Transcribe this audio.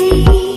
你。